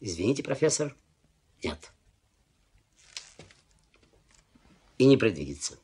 Извините, профессор, нет. И не предвидится.